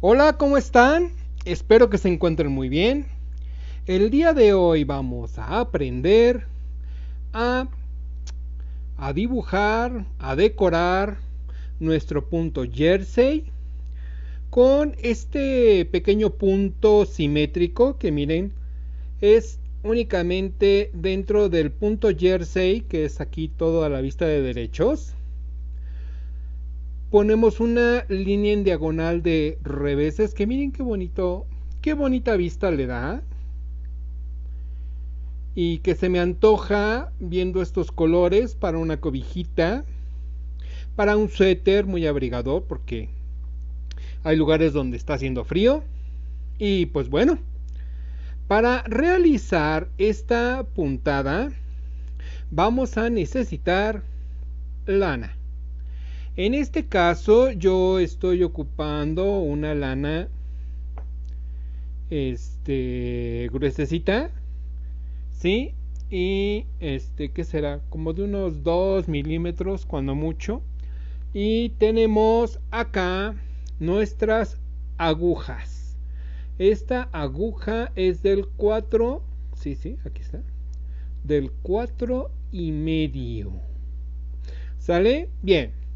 Hola, ¿cómo están? Espero que se encuentren muy bien. El día de hoy vamos a aprender a, a dibujar, a decorar nuestro punto jersey con este pequeño punto simétrico que miren es únicamente dentro del punto jersey que es aquí todo a la vista de derechos ponemos una línea en diagonal de reveses que miren qué bonito qué bonita vista le da y que se me antoja viendo estos colores para una cobijita para un suéter muy abrigador porque hay lugares donde está haciendo frío y pues bueno para realizar esta puntada vamos a necesitar lana. En este caso yo estoy ocupando una lana este gruesecita, ¿sí? Y este, ¿qué será? Como de unos 2 milímetros cuando mucho. Y tenemos acá nuestras agujas. Esta aguja es del 4, sí, sí, aquí está, del 4 y medio. ¿Sale? Bien.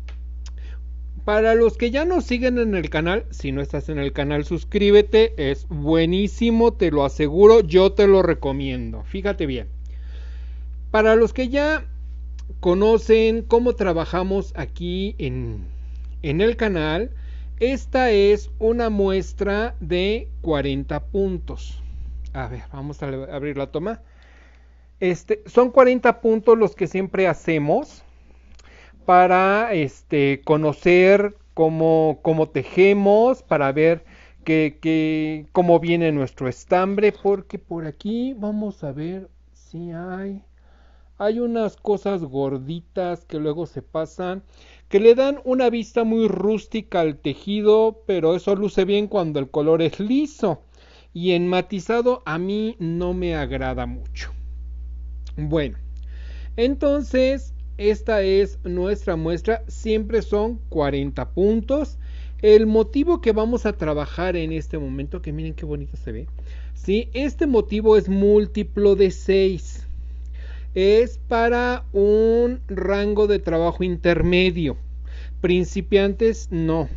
Para los que ya nos siguen en el canal, si no estás en el canal, suscríbete. Es buenísimo, te lo aseguro, yo te lo recomiendo. Fíjate bien. Para los que ya conocen cómo trabajamos aquí en, en el canal, esta es una muestra de 40 puntos. A ver, vamos a abrir la toma. Este, son 40 puntos los que siempre hacemos para este, conocer cómo, cómo tejemos, para ver que, cómo viene nuestro estambre, porque por aquí vamos a ver si hay, hay unas cosas gorditas que luego se pasan que le dan una vista muy rústica al tejido, pero eso luce bien cuando el color es liso y en matizado a mí no me agrada mucho. Bueno, entonces esta es nuestra muestra, siempre son 40 puntos. El motivo que vamos a trabajar en este momento, que miren qué bonito se ve, ¿sí? este motivo es múltiplo de 6 es para un rango de trabajo intermedio. Principiantes no.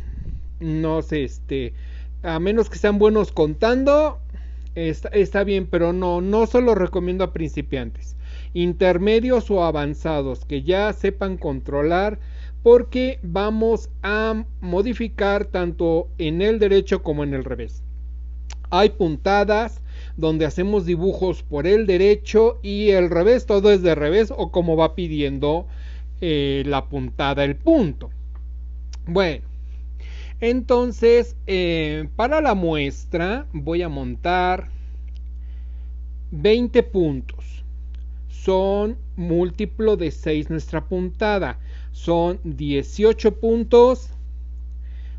No sé, este, a menos que sean buenos contando, está, está bien, pero no, no se lo recomiendo a principiantes. Intermedios o avanzados que ya sepan controlar porque vamos a modificar tanto en el derecho como en el revés. Hay puntadas, donde hacemos dibujos por el derecho y el revés, todo es de revés o como va pidiendo eh, la puntada, el punto. Bueno, entonces eh, para la muestra voy a montar 20 puntos. Son múltiplo de 6 nuestra puntada. Son 18 puntos.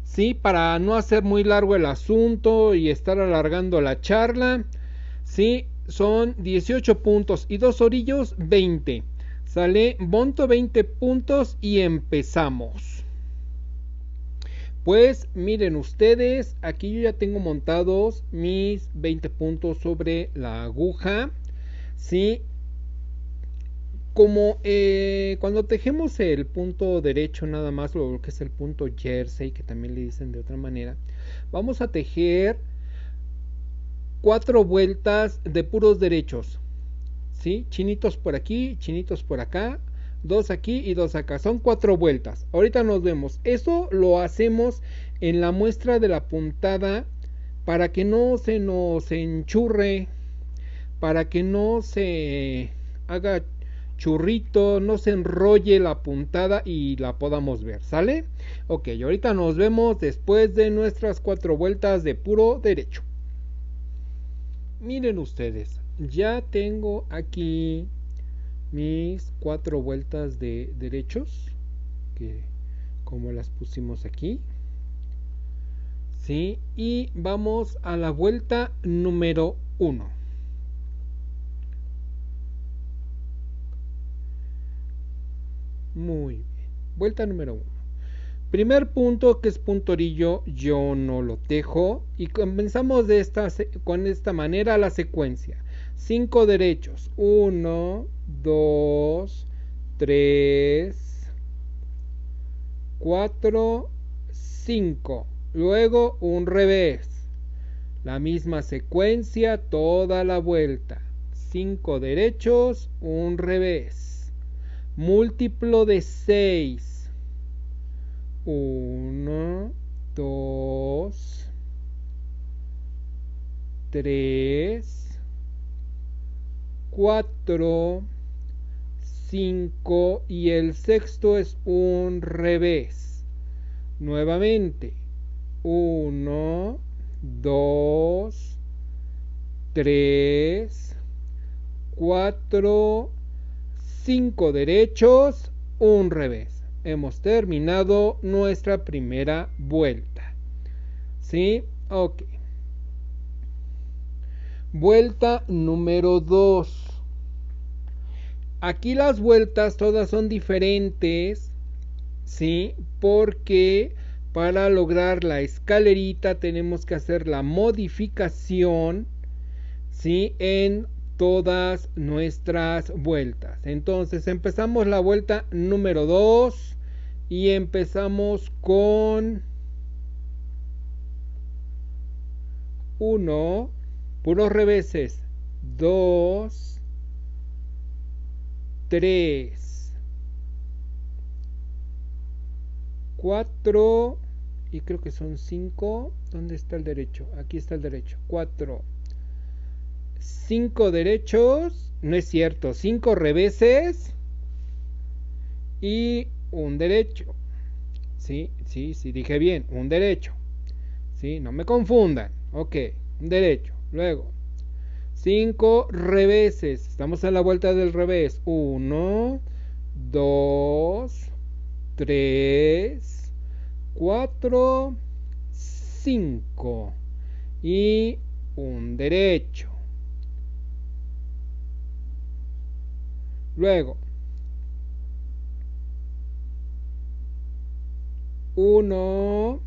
¿Sí? Para no hacer muy largo el asunto y estar alargando la charla, ¿sí? Son 18 puntos y dos orillos 20. Sale monto 20 puntos y empezamos. Pues miren ustedes, aquí yo ya tengo montados mis 20 puntos sobre la aguja. ¿Sí? Como eh, cuando tejemos el punto derecho nada más, lo que es el punto jersey, que también le dicen de otra manera, vamos a tejer cuatro vueltas de puros derechos. ¿Sí? Chinitos por aquí, chinitos por acá, dos aquí y dos acá. Son cuatro vueltas. Ahorita nos vemos. Eso lo hacemos en la muestra de la puntada para que no se nos enchurre, para que no se haga churrito, no se enrolle la puntada y la podamos ver, ¿sale? Ok, ahorita nos vemos después de nuestras cuatro vueltas de puro derecho. Miren ustedes, ya tengo aquí mis cuatro vueltas de derechos, que como las pusimos aquí. ¿Sí? Y vamos a la vuelta número uno. Muy bien. Vuelta número uno. Primer punto que es punto orillo, yo no lo tejo y comenzamos con esta manera la secuencia. Cinco derechos. Uno, dos, tres, cuatro, cinco. Luego un revés. La misma secuencia toda la vuelta. Cinco derechos, un revés. Múltiplo de seis 1, 2, 3, 4, 5 y el sexto es un revés. Nuevamente, 1, 2, 3, 4, 5 derechos, un revés hemos terminado nuestra primera vuelta. ¿Sí? Ok. Vuelta número 2. Aquí las vueltas todas son diferentes, ¿sí? Porque para lograr la escalerita tenemos que hacer la modificación, ¿sí? En todas nuestras vueltas. Entonces empezamos la vuelta número 2 y empezamos con 1, puros reveses, 2, 3, 4 y creo que son 5. ¿Dónde está el derecho? Aquí está el derecho. 4, 5 derechos, no es cierto, 5 reveses y un derecho. Sí, sí, sí, dije bien, un derecho. Sí, no me confundan. Ok, un derecho. Luego, cinco reveses. Estamos a la vuelta del revés. Uno, dos, tres, cuatro, cinco. Y un derecho. Luego, 1,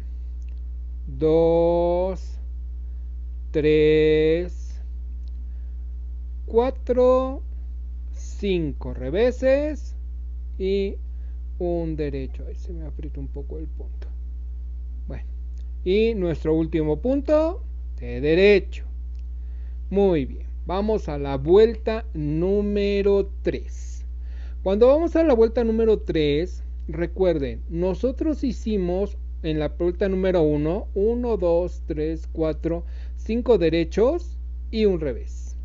2, 3, 4, 5 reveses y un derecho. Ahí se me aprieta un poco el punto. Bueno, y nuestro último punto de derecho. Muy bien, vamos a la vuelta número 3. Cuando vamos a la vuelta número 3, recuerden, nosotros hicimos en la vuelta número 1, 1, 2, 3, 4, 5 derechos y un revés.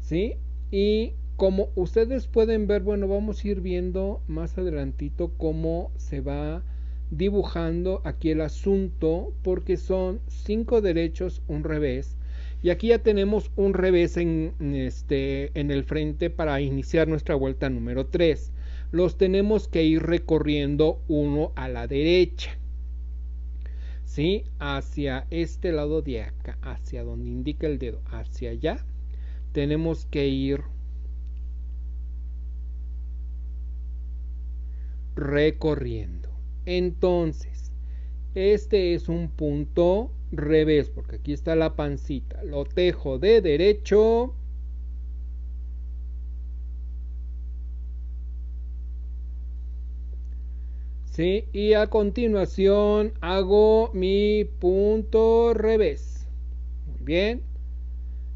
¿Sí? Y como ustedes pueden ver, bueno, vamos a ir viendo más adelantito cómo se va dibujando aquí el asunto porque son 5 derechos, un revés. Y aquí ya tenemos un revés en, este, en el frente para iniciar nuestra vuelta número 3 los tenemos que ir recorriendo uno a la derecha. ¿Sí? Hacia este lado de acá, hacia donde indica el dedo, hacia allá, tenemos que ir recorriendo. Entonces, este es un punto revés, porque aquí está la pancita. Lo tejo de derecho ¿sí? Y a continuación hago mi punto revés. Muy bien.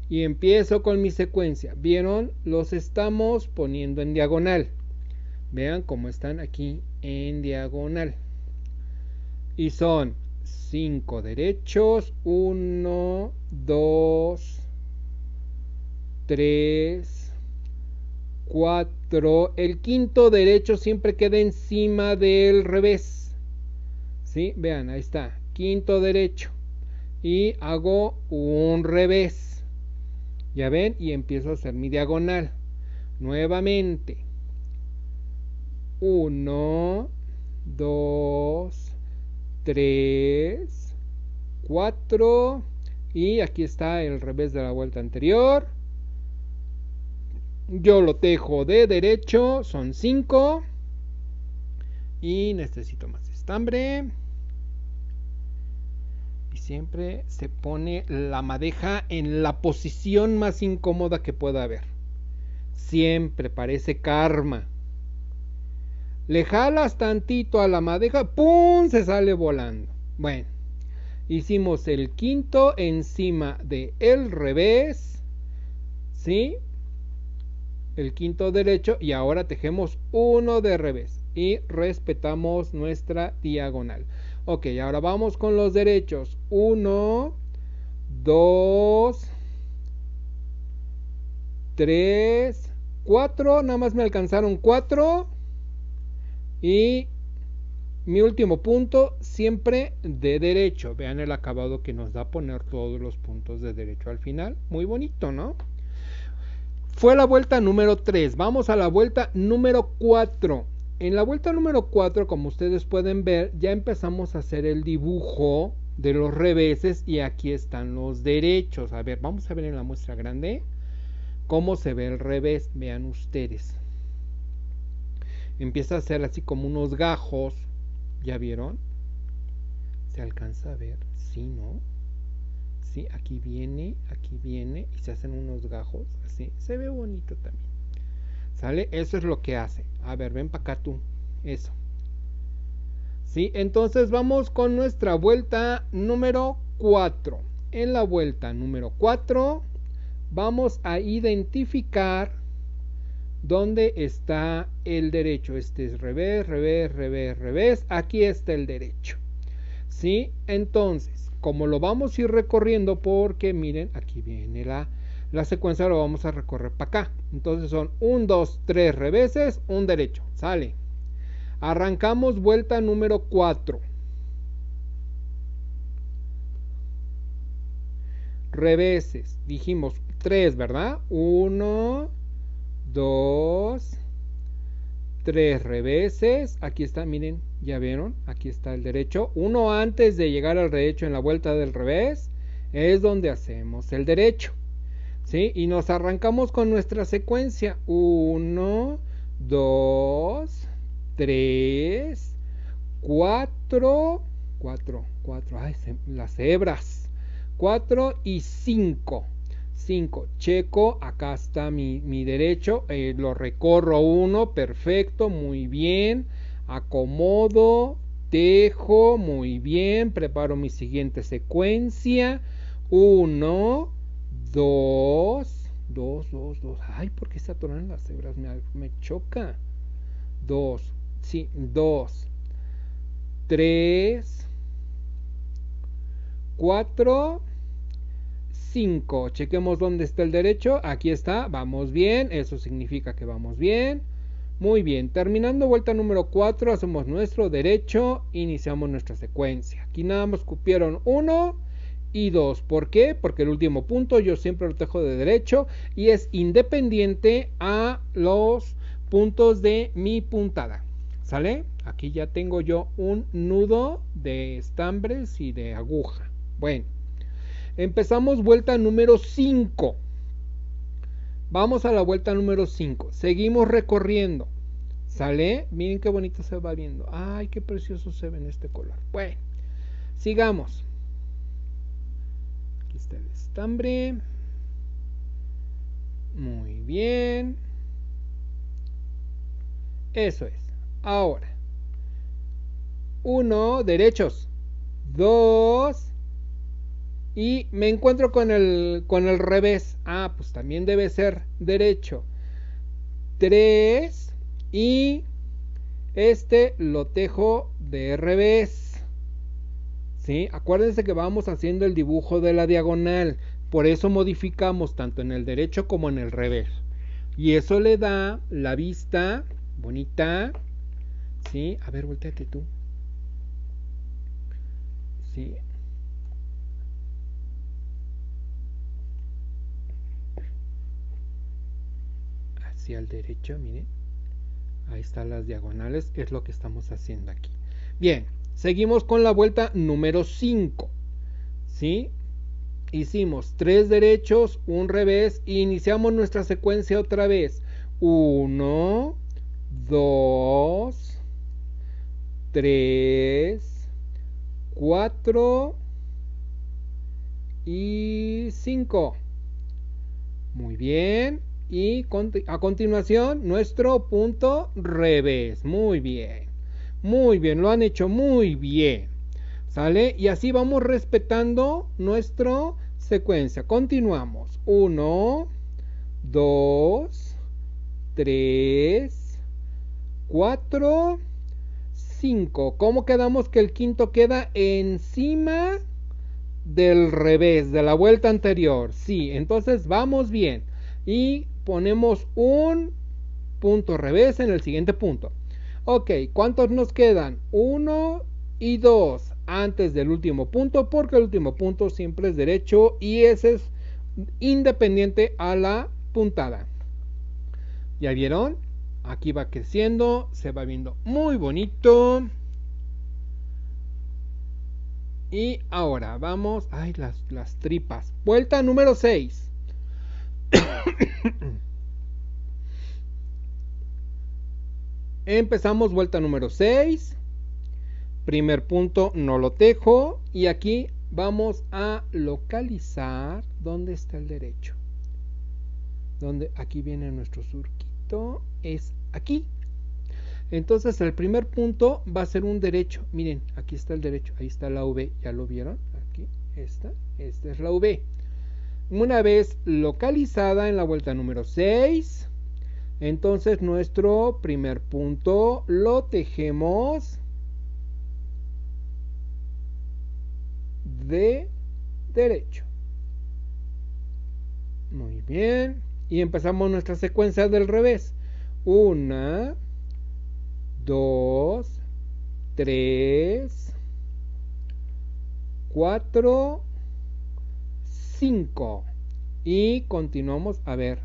Y empiezo con mi secuencia. ¿Vieron? Los estamos poniendo en diagonal. Vean cómo están aquí en diagonal. Y son 5 derechos. 1, 2, 3, 4. El quinto derecho siempre queda encima del revés. ¿Sí? Vean, ahí está. Quinto derecho. Y hago un revés. Ya ven, y empiezo a hacer mi diagonal. Nuevamente. 1, 2, 3, 4. Y aquí está el revés de la vuelta anterior yo lo tejo de derecho, son 5. Y necesito más estambre. Y siempre se pone la madeja en la posición más incómoda que pueda haber. Siempre parece karma. Le jalas tantito a la madeja, ¡pum! se sale volando. Bueno, hicimos el quinto encima de el revés, ¿sí? El quinto derecho y ahora tejemos uno de revés y respetamos nuestra diagonal. Ok, ahora vamos con los derechos. Uno, dos, tres, cuatro. Nada más me alcanzaron cuatro. Y mi último punto, siempre de derecho. Vean el acabado que nos da poner todos los puntos de derecho al final. Muy bonito, ¿no? Fue la vuelta número 3. Vamos a la vuelta número 4. En la vuelta número 4, como ustedes pueden ver, ya empezamos a hacer el dibujo de los reveses y aquí están los derechos. A ver, vamos a ver en la muestra grande cómo se ve el revés. Vean ustedes. Empieza a hacer así como unos gajos ¿Ya vieron? ¿Se alcanza a ver? Sí, ¿no? Sí, aquí viene, aquí viene y se hacen unos gajos así. Se ve bonito también. ¿Sale? Eso es lo que hace. A ver, ven para acá tú. Eso. ¿Sí? Entonces vamos con nuestra vuelta número 4. En la vuelta número 4 vamos a identificar ¿Dónde está el derecho? Este es revés, revés, revés, revés. Aquí está el derecho. ¿Sí? Entonces, como lo vamos a ir recorriendo, porque miren, aquí viene la, la secuencia, lo vamos a recorrer para acá. Entonces son 1, 2, 3 reveses, un derecho. Sale. Arrancamos vuelta número 4. Reveses. Dijimos 3, ¿verdad? 1, 2, 3 reveses. Aquí está, miren, ya vieron, aquí está el derecho. Uno antes de llegar al derecho en la vuelta del revés es donde hacemos el derecho. ¿Sí? Y nos arrancamos con nuestra secuencia. 1, 2, 3, 4, 4, 4, ay, las hebras. 4 y 5. 5. Checo, acá está mi, derecho, eh, lo recorro uno, perfecto, muy bien. Acomodo, tejo, muy bien. Preparo mi siguiente secuencia. 1, 2, 2, 2, 2. Ay, ¿por qué se atoran las hebras? Me, me choca. 2, sí, 2, 3, 4, 5. Chequemos dónde está el derecho. Aquí está. Vamos bien. Eso significa que vamos bien. Muy bien. Terminando vuelta número 4. Hacemos nuestro derecho. Iniciamos nuestra secuencia. Aquí nada más cupieron 1 y 2. ¿Por qué? Porque el último punto yo siempre lo tejo de derecho. Y es independiente a los puntos de mi puntada. ¿Sale? Aquí ya tengo yo un nudo de estambres y de aguja. Bueno. Empezamos vuelta número 5. Vamos a la vuelta número 5. Seguimos recorriendo. ¿Sale? Miren qué bonito se va viendo. Ay, qué precioso se ve en este color. Bueno, sigamos. Aquí está el estambre. Muy bien. Eso es. Ahora. Uno, derechos. Dos, y me encuentro con el, con el revés. Ah, pues también debe ser derecho. 3 y este lo tejo de revés. ¿Sí? Acuérdense que vamos haciendo el dibujo de la diagonal. Por eso modificamos tanto en el derecho como en el revés. Y eso le da la vista bonita. ¿Sí? A ver, volteate tú. ¿Sí? Al derecho, miren. Ahí están las diagonales, es lo que estamos haciendo aquí. Bien, seguimos con la vuelta número 5. ¿Sí? Hicimos tres derechos, un revés e iniciamos nuestra secuencia otra vez. 1, 2, 3, 4 y 5. Muy bien. Y a continuación nuestro punto revés. Muy bien. Muy bien. Lo han hecho muy bien. ¿Sale? Y así vamos respetando nuestra secuencia. Continuamos. 1, 2, 3, 4, 5. ¿Cómo quedamos que el quinto queda encima del revés, de la vuelta anterior? Sí, entonces vamos bien. Y ponemos un punto revés en el siguiente punto. Ok, ¿cuántos nos quedan? 1 y 2 antes del último punto, porque el último punto siempre es derecho y ese es independiente a la puntada. ¿Ya vieron? Aquí va creciendo, se va viendo muy bonito. Y ahora vamos, ay, las, las tripas. Vuelta número 6. Empezamos vuelta número 6. Primer punto no lo tejo. Y aquí vamos a localizar dónde está el derecho. Donde aquí viene nuestro surquito. Es aquí. Entonces el primer punto va a ser un derecho. Miren, aquí está el derecho, ahí está la V, ¿ya lo vieron? Aquí está, esta es la V. Una vez localizada en la vuelta número 6, entonces nuestro primer punto lo tejemos de derecho. Muy bien. Y empezamos nuestra secuencia del revés. Una, dos, tres, cuatro, cinco. Y continuamos. A ver,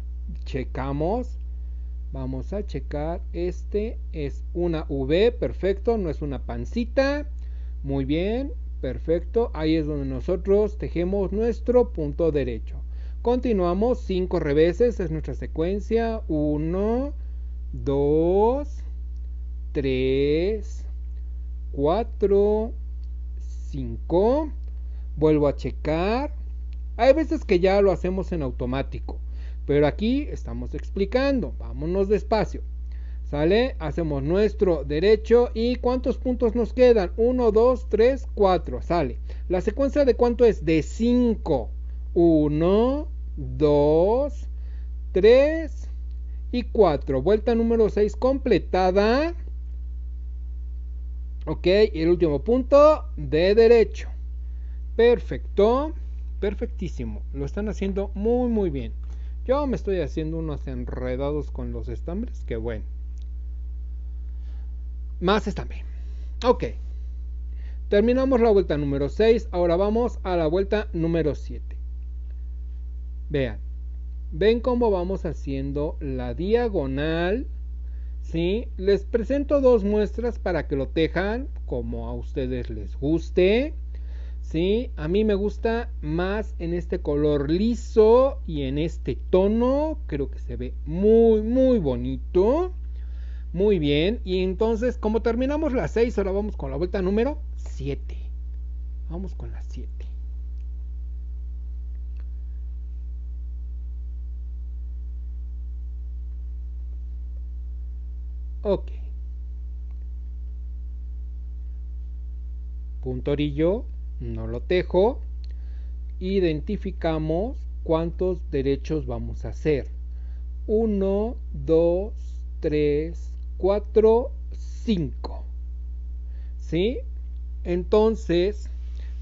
checamos. Vamos a checar. Este es una V. Perfecto. No es una pancita. Muy bien. Perfecto. Ahí es donde nosotros tejemos nuestro punto derecho. Continuamos. Cinco reveses. Es nuestra secuencia. Uno. 2, 3, 4, 5. Vuelvo a checar. Hay veces que ya lo hacemos en automático. Pero aquí estamos explicando. Vámonos despacio. ¿Sale? Hacemos nuestro derecho. ¿Y cuántos puntos nos quedan? 1, 2, 3, 4. Sale. La secuencia de cuánto es? De 5. 1, 2, 3, y 4. Vuelta número 6 completada. Ok, y el último punto de derecho. Perfecto. Perfectísimo. Lo están haciendo muy muy bien. Yo me estoy haciendo unos enredados con los estambres. Que bueno. Más estambre. Ok. Terminamos la vuelta número 6. Ahora vamos a la vuelta número 7. Vean. Ven cómo vamos haciendo la diagonal. ¿Sí? Les presento dos muestras para que lo tejan como a ustedes les guste. ¿Sí? A mí me gusta más en este color liso y en este tono. Creo que se ve muy, muy bonito. Muy bien. Y entonces, como terminamos la 6, ahora vamos con la vuelta número 7. Vamos con la 7. Ok. Punto orillo, no lo tejo. Identificamos cuántos derechos vamos a hacer. 1, 2, 3, 4, 5. ¿Sí? Entonces,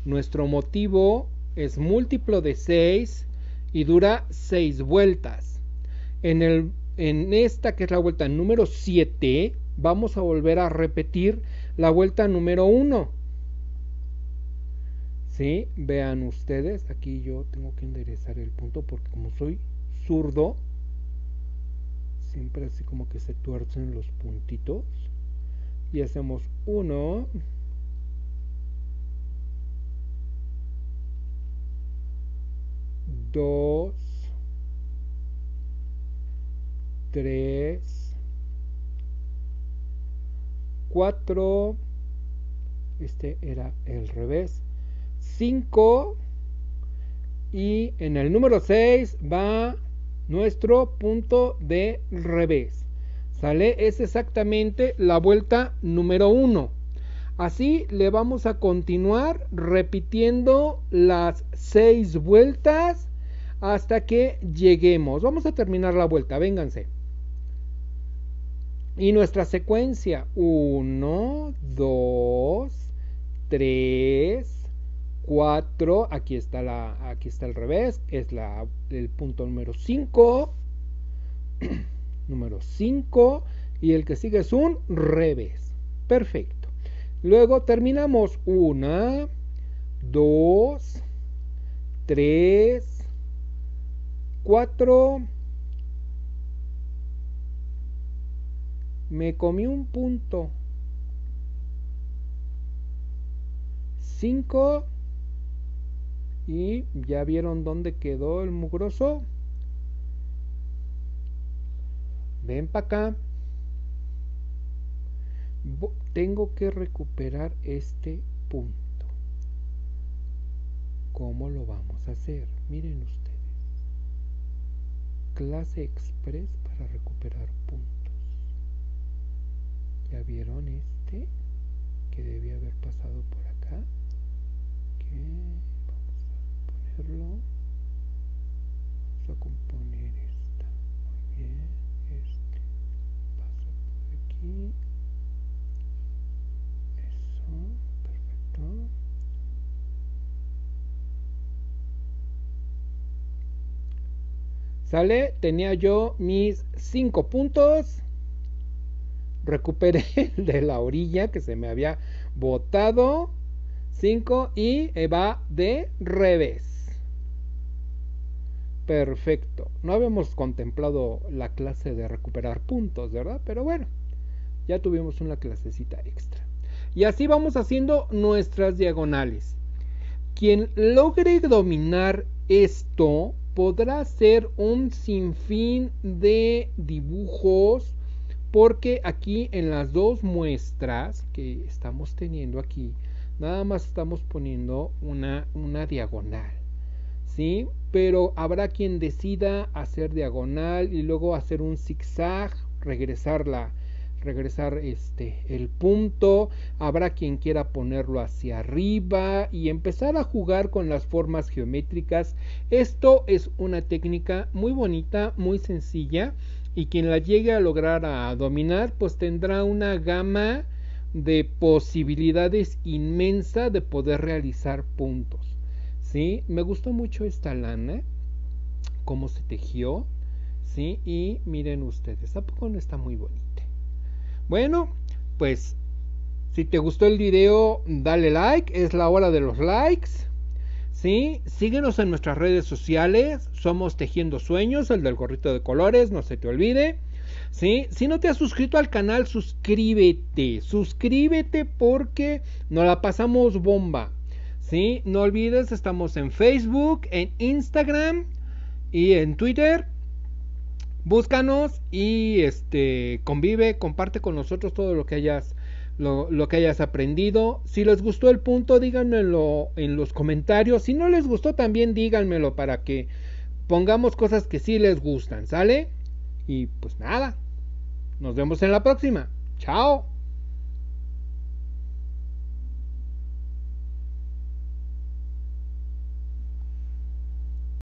nuestro motivo es múltiplo de 6 y dura 6 vueltas. En el en esta que es la vuelta número 7, vamos a volver a repetir la vuelta número 1. ¿Sí? Vean ustedes, aquí yo tengo que enderezar el punto porque como soy zurdo, siempre así como que se tuercen los puntitos. Y hacemos 1, 2, 3, 4 este era el revés 5 y en el número 6 va nuestro punto de revés. Sale es exactamente la vuelta número 1 así le vamos a continuar repitiendo las 6 vueltas hasta que lleguemos. Vamos a terminar la vuelta vénganse. Y nuestra secuencia 1 2 3 4 aquí está la aquí está el revés es la el punto número 5 número 5 y el que sigue es un revés. Perfecto. Luego terminamos 1 2 3 4 me comí un punto. 5 y ya vieron dónde quedó el mugroso. Ven para acá. Tengo que recuperar este punto. ¿cómo lo vamos a hacer? miren ustedes. Clase express para recuperar puntos. Ya vieron este que debía haber pasado por acá a ponerlo vamos a componer esta. Muy bien este pasa por aquí. Eso perfecto. Sale tenía yo mis cinco puntos. Recuperé el de la orilla que se me había botado. 5 y va de revés. Perfecto. No habíamos contemplado la clase de recuperar puntos, ¿verdad? Pero bueno, ya tuvimos una clasecita extra. Y así vamos haciendo nuestras diagonales. Quien logre dominar esto podrá hacer un sinfín de dibujos porque aquí en las dos muestras que estamos teniendo aquí nada más estamos poniendo una, una diagonal. ¿Sí? Pero habrá quien decida hacer diagonal y luego hacer un zigzag, regresar la, regresar este el punto, habrá quien quiera ponerlo hacia arriba y empezar a jugar con las formas geométricas. Esto es una técnica muy bonita, muy sencilla y quien la llegue a lograr a dominar pues tendrá una gama de posibilidades inmensa de poder realizar puntos. ¿Sí? Me gustó mucho esta lana, cómo se tejió, ¿sí? Y miren ustedes, tampoco no está muy bonita. Bueno, pues si te gustó el video, dale like, es la hora de los likes. ¿Sí? Síguenos en nuestras redes sociales, somos Tejiendo Sueños, el del gorrito de colores, no se te olvide. Si no te has suscrito al canal, suscríbete. Suscríbete porque nos la pasamos bomba. ¿Sí? No olvides, estamos en Facebook, en Instagram y en Twitter. Búscanos y este convive, comparte con nosotros todo lo que hayas lo, lo, que hayas aprendido. Si les gustó el punto, díganmelo en los comentarios. Si no les gustó, también díganmelo para que pongamos cosas que sí les gustan, ¿sale? Y pues nada, nos vemos en la próxima. Chao.